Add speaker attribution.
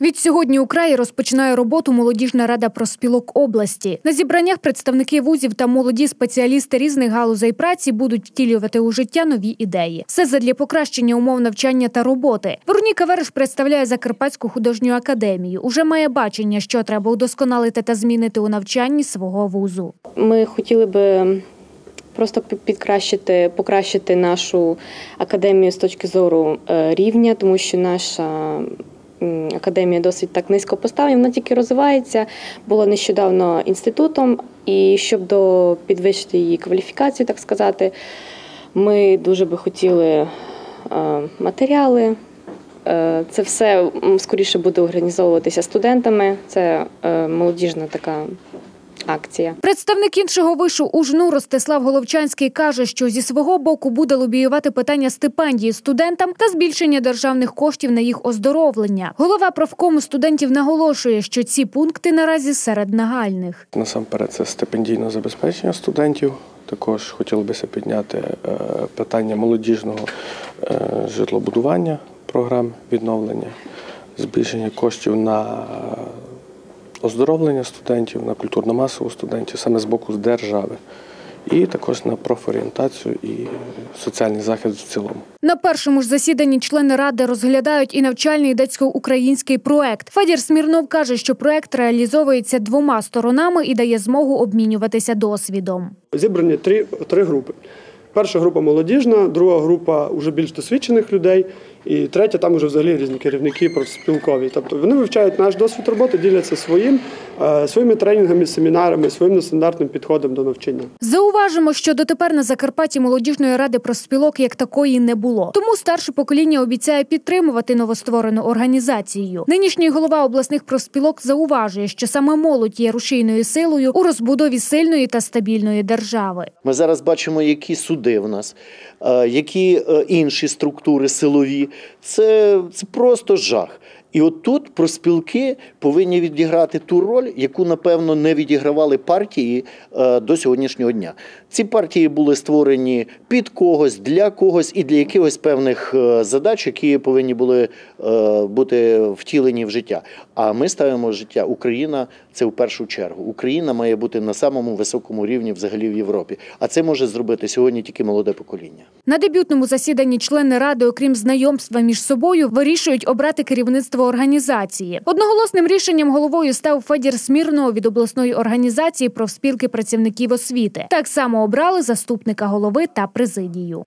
Speaker 1: Від сьогодні у краї розпочинає роботу молодіжна рада проспілок області. На зібраннях представники вузів та молоді спеціалісти різних галузей праці будуть втілювати у життя нові ідеї. Все задля покращення умов навчання та роботи. Вероніка Вереш представляє Закарпатську художню академію. Уже має бачення, що треба удосконалити та змінити у навчанні свого вузу.
Speaker 2: Ми хотіли би просто підкращити, покращити нашу академію з точки зору е, рівня, тому що наша академія досить так низько поставлена, вона тільки розвивається, була нещодавно інститутом, і щоб до підвищити її кваліфікацію, так сказати, ми дуже би хотіли е, матеріали. Е, Це все скоріше буде організовуватися студентами. Це е, молодіжна така акція.
Speaker 1: Представник іншого вишу УЖНУ Ростислав Головчанський каже, що зі свого боку буде лобіювати питання стипендії студентам та збільшення державних коштів на їх оздоровлення. Голова профкому студентів наголошує, що ці пункти наразі серед нагальних.
Speaker 3: Насамперед, це стипендійне забезпечення студентів. Також хотілося б підняти е, питання молодіжного е, житлобудування, програм відновлення, збільшення коштів на оздоровлення студентів, на культурно-масову студентів саме з боку держави, і також на профорієнтацію і соціальний захист в цілому.
Speaker 1: На першому ж засіданні члени ради розглядають і навчальний датсько-український проект. Федір Смірнов каже, що проект реалізовується двома сторонами і дає змогу обмінюватися досвідом.
Speaker 4: Зібрані три, три групи. Перша група молодіжна, друга група вже більш досвідчених людей, і третя там вже взагалі різні керівники профспілкові. Тобто вони вивчають наш досвід роботи, діляться своїм, е, своїми тренінгами, семінарами, своїм нестандартним підходом до навчання.
Speaker 1: Зауважимо, що дотепер на Закарпатті молодіжної ради профспілок як такої не було. Тому старше покоління обіцяє підтримувати новостворену організацію. Нинішній голова обласних профспілок зауважує, що саме молодь є рушійною силою у розбудові сильної та стабільної держави.
Speaker 5: Ми зараз бачимо, які суди в нас, е, які е, інші структури силові. Це, це просто жах. І от тут проспілки повинні відіграти ту роль, яку, напевно, не відігравали партії е, до сьогоднішнього дня. Ці партії були створені під когось, для когось і для якихось певних задач, які повинні були бути втілені в життя. А ми ставимо життя Україна це в першу чергу. Україна має бути на самому високому рівні взагалі в Європі. А це може зробити сьогодні тільки молоде покоління.
Speaker 1: На дебютному засіданні члени ради, окрім знайомства між собою, вирішують обрати керівництво організації. Одноголосним рішенням головою став Федір Смірнов від обласної організації профспілки працівників освіти. Так само обрали заступника голови та президію.